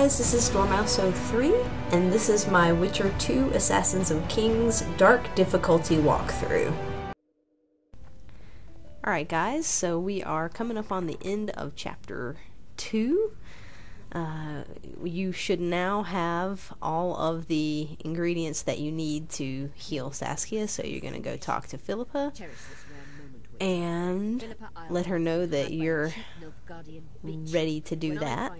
guys, this is Dormouse03, and this is my Witcher 2 Assassins of Kings Dark Difficulty walkthrough. Alright guys, so we are coming up on the end of chapter 2. Uh, you should now have all of the ingredients that you need to heal Saskia, so you're going to go talk to Philippa and let her know that you're ready to do that.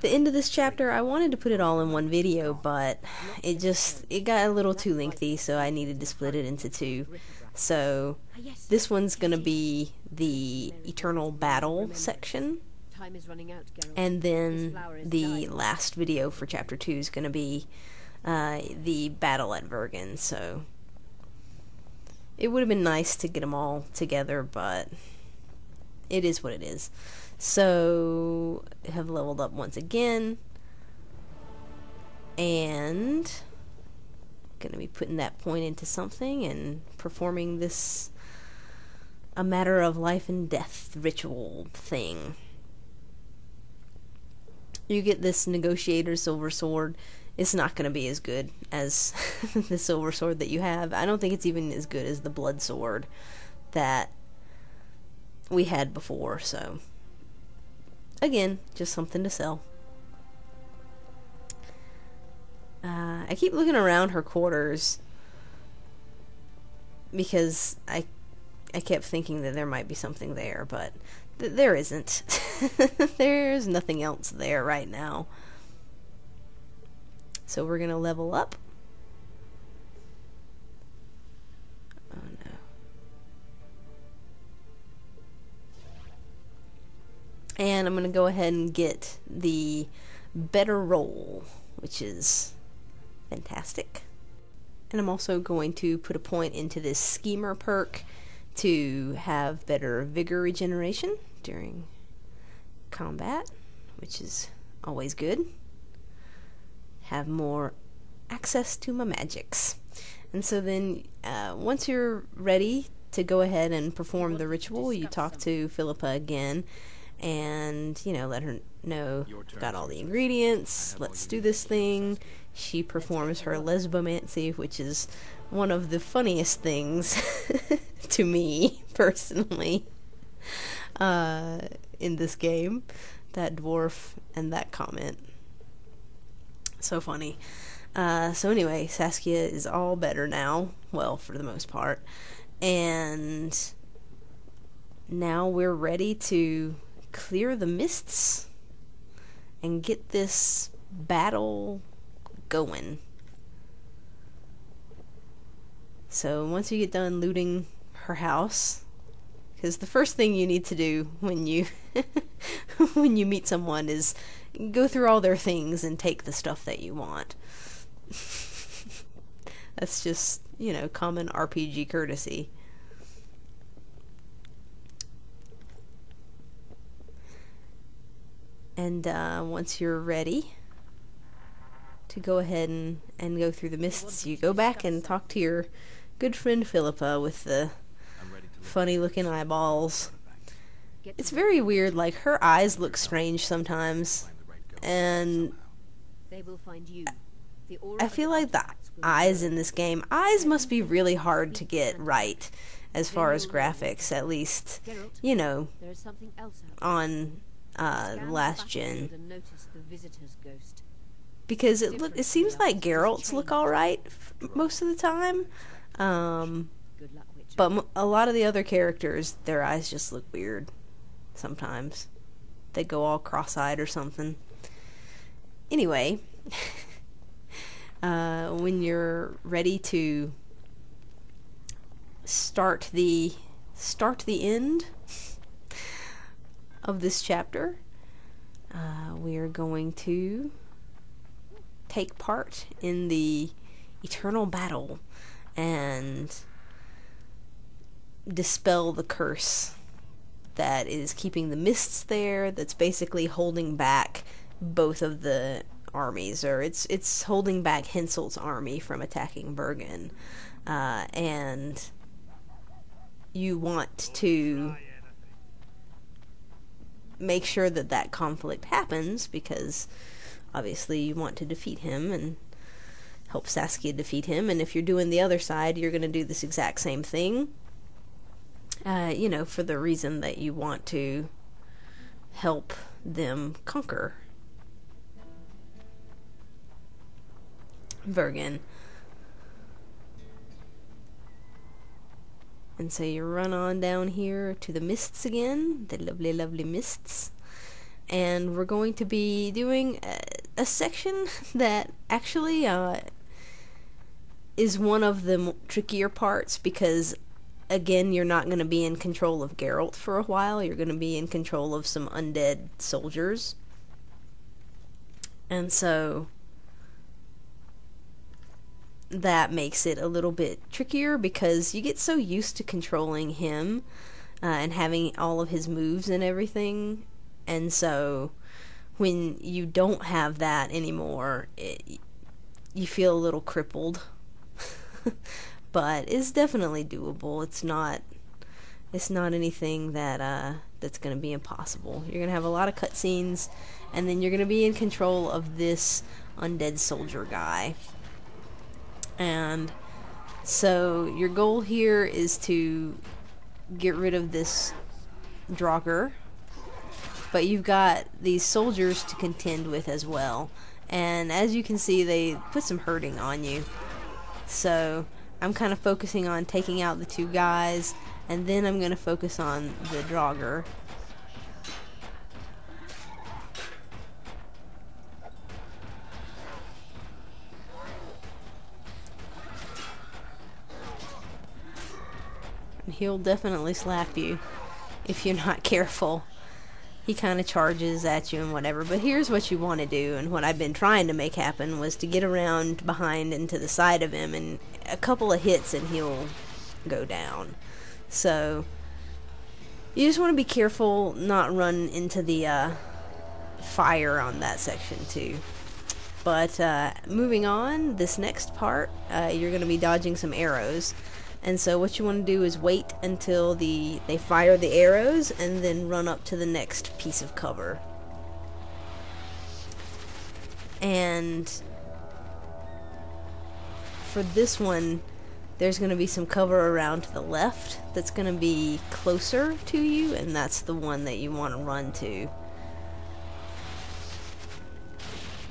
The end of this chapter, I wanted to put it all in one video, but it just it got a little too lengthy, so I needed to split it into two. So this one's gonna be the eternal battle section, and then the last video for chapter two is gonna be uh, the battle at Vergen. So. It would have been nice to get them all together, but it is what it is. So, have leveled up once again. And going to be putting that point into something and performing this a matter of life and death ritual thing. You get this negotiator silver sword. It's not going to be as good as the silver sword that you have. I don't think it's even as good as the blood sword that we had before, so again, just something to sell. Uh, I keep looking around her quarters because I I kept thinking that there might be something there, but th there isn't. There's nothing else there right now. So we're gonna level up. And I'm going to go ahead and get the better roll, which is fantastic. And I'm also going to put a point into this schemer perk to have better vigor regeneration during combat, which is always good. Have more access to my magics. And so then, uh, once you're ready to go ahead and perform the ritual, you talk to Philippa again and you know let her know got all the ingredients. let's do this thing. She performs her lesbomancy which is one of the funniest things to me personally uh, in this game that dwarf and that comment. So funny. Uh, so anyway saskia is all better now well for the most part. And now we're ready to clear the mists and get this battle going. So once you get done looting her house, because the first thing you need to do when you when you meet someone is go through all their things and take the stuff that you want. That's just, you know, common RPG courtesy. And uh, once you're ready to go ahead and, and go through the mists, you go back and talk to your good friend Philippa with the funny looking eyeballs. It's very weird, like her eyes look strange sometimes. And I feel like the eyes in this game, eyes must be really hard to get right as far as graphics, at least, you know, on uh, last gen. Because it look, it seems like Geralt's look all right most of the time, um, but a lot of the other characters, their eyes just look weird sometimes. They go all cross-eyed or something. Anyway, uh, when you're ready to start the start the end of this chapter, uh, we are going to take part in the eternal battle and dispel the curse that is keeping the mists there that's basically holding back both of the armies or it's it's holding back Henselt's army from attacking Vergen. Uh, and you want to make sure that that conflict happens because obviously you want to defeat him and help Saskia defeat him. And if you're doing the other side, you're going to do this exact same thing. Uh, you know, for the reason that you want to help them conquer Vergen. And so you run on down here to the mists again, the lovely, lovely mists. And we're going to be doing a, a section that actually uh, is one of the trickier parts because, again, you're not going to be in control of Geralt for a while. You're going to be in control of some undead soldiers. And so that makes it a little bit trickier because you get so used to controlling him uh, and having all of his moves and everything. And so when you don't have that anymore, it, you feel a little crippled. but it's definitely doable. It's not it's not anything that uh, that's going to be impossible. You're going to have a lot of cutscenes and then you're going to be in control of this undead soldier guy. And so your goal here is to get rid of this Draugr, but you've got these soldiers to contend with as well. And as you can see, they put some hurting on you. So I'm kind of focusing on taking out the two guys, and then I'm going to focus on the Draugr. He'll definitely slap you if you're not careful. He kind of charges at you and whatever, but here's what you want to do, and what I've been trying to make happen was to get around behind and to the side of him, and a couple of hits and he'll go down. So, you just want to be careful not run into the uh, fire on that section too. But uh, moving on, this next part, uh, you're going to be dodging some arrows. And so what you want to do is wait until the they fire the arrows and then run up to the next piece of cover. And for this one, there's going to be some cover around to the left that's going to be closer to you, and that's the one that you want to run to.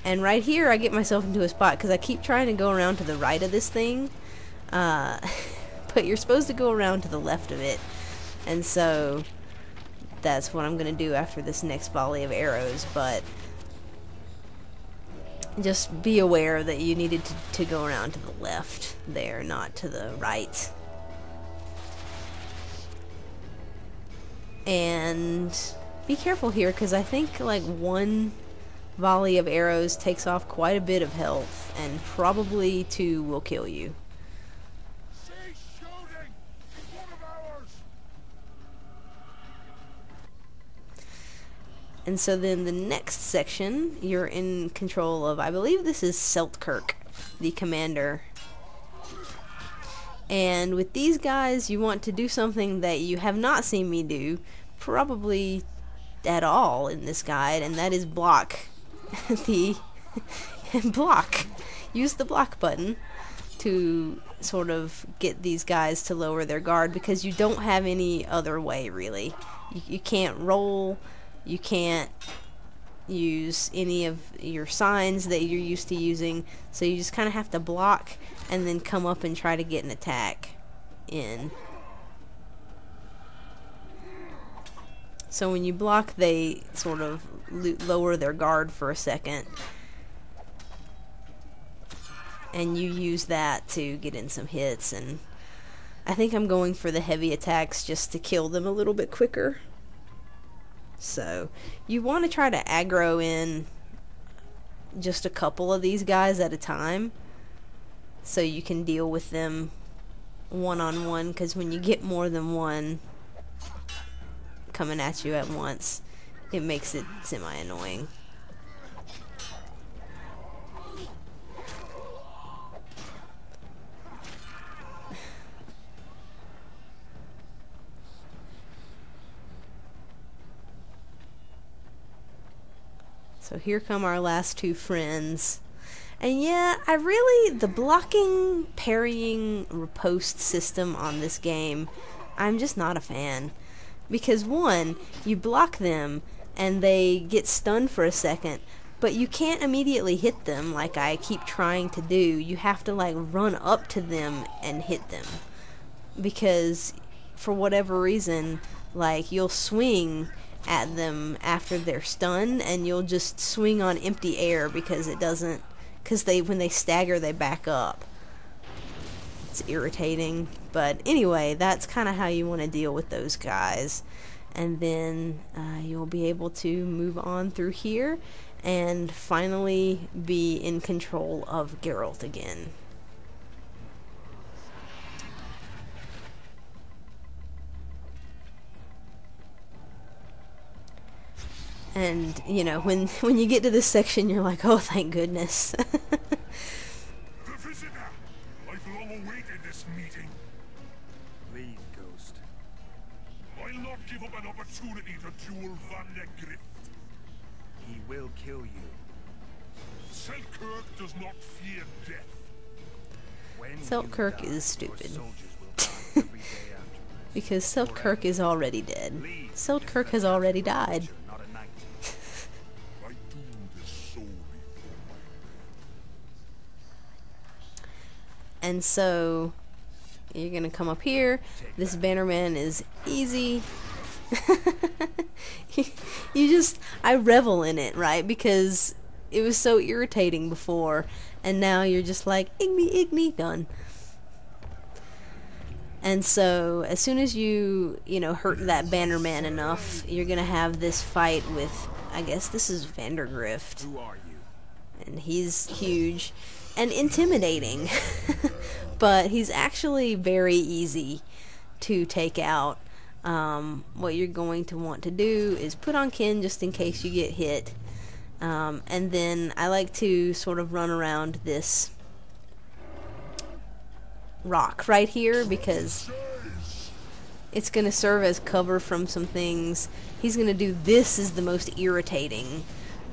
And right here, I get myself into a spot because I keep trying to go around to the right of this thing. Uh, but you're supposed to go around to the left of it. And so that's what I'm going to do after this next volley of arrows, but just be aware that you needed to, to go around to the left there, not to the right. And be careful here because I think like one volley of arrows takes off quite a bit of health and probably two will kill you. And so then the next section, you're in control of, I believe this is Seltkirk, the commander. And with these guys, you want to do something that you have not seen me do, probably at all in this guide, and that is block the block. Use the block button to sort of get these guys to lower their guard because you don't have any other way really. You, you can't roll you can't use any of your signs that you're used to using, so you just kind of have to block and then come up and try to get an attack in. So when you block, they sort of lower their guard for a second. And you use that to get in some hits. And I think I'm going for the heavy attacks just to kill them a little bit quicker. So you want to try to aggro in just a couple of these guys at a time so you can deal with them one on one because when you get more than one coming at you at once it makes it semi annoying. So here come our last two friends. And yeah, I really, the blocking, parrying, riposte system on this game, I'm just not a fan. Because one, you block them and they get stunned for a second, but you can't immediately hit them like I keep trying to do. You have to like run up to them and hit them. Because for whatever reason, like you'll swing at them after they're stunned and you'll just swing on empty air because it doesn't because they when they stagger they back up it's irritating but anyway that's kind of how you want to deal with those guys and then uh, you'll be able to move on through here and finally be in control of Geralt again. And you know, when when you get to this section, you're like, "Oh, thank goodness." I've long awaited this meeting. Leave, Ghost. I'll not give up an opportunity to duel Van der Grift. He will kill you. Seltkirk does not fear death. Seltkirk is stupid. Your soldiers will die every day afterwards. because Seltkirk is already dead. Seltkirk has already died. And so you're gonna come up here. This Bannerman is easy. you just I revel in it, right? Because it was so irritating before, and now you're just like igni igni done. And so as soon as you you know hurt that Bannerman enough, you're gonna have this fight with I guess this is Vandergrift Who are you? and he's huge and intimidating. but he's actually very easy to take out. Um, what you're going to want to do is put on Quen just in case you get hit. Um, and then I like to sort of run around this rock right here because it's going to serve as cover from some things. He's going to do this is the most irritating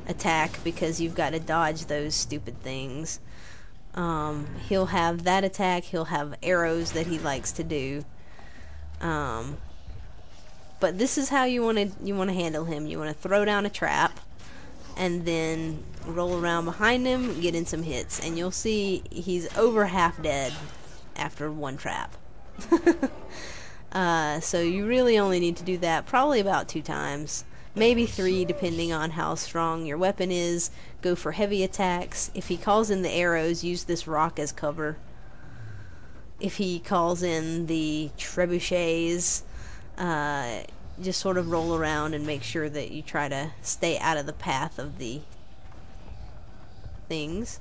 attack because you've got to dodge those stupid things. Um, he'll have that attack. He'll have arrows that he likes to do. Um, but this is how you want to you want to handle him. You want to throw down a trap, and then roll around behind him, get in some hits, and you'll see he's over half dead after one trap. uh, so you really only need to do that probably about two times maybe three depending on how strong your weapon is. Go for heavy attacks. If he calls in the arrows, use this rock as cover. If he calls in the trebuchets, uh, just sort of roll around and make sure that you try to stay out of the path of the things.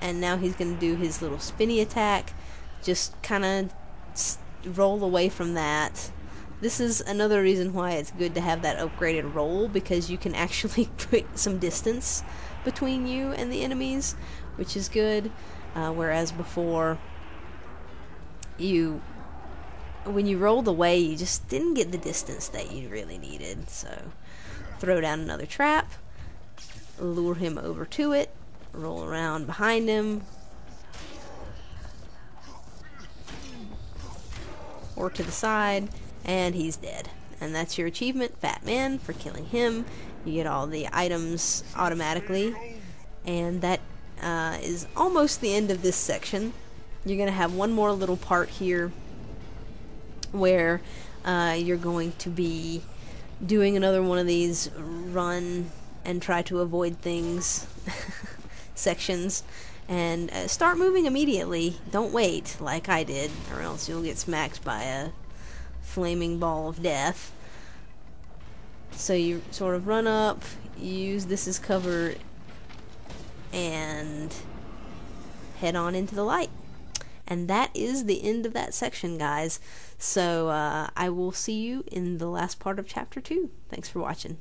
And now he's going to do his little spinny attack. Just kind of roll away from that this is another reason why it's good to have that upgraded roll because you can actually put some distance between you and the enemies, which is good. Uh, whereas before, you when you rolled away, you just didn't get the distance that you really needed. So, throw down another trap, lure him over to it, roll around behind him, or to the side and he's dead. And that's your achievement, Fat Man, for killing him. You get all the items automatically, and that uh, is almost the end of this section. You're going to have one more little part here where uh, you're going to be doing another one of these run and try to avoid things sections and uh, start moving immediately. Don't wait like I did, or else you'll get smacked by a flaming ball of death. So you sort of run up, use this as cover, and head on into the light. And that is the end of that section, guys. So uh, I will see you in the last part of chapter 2. Thanks for watching.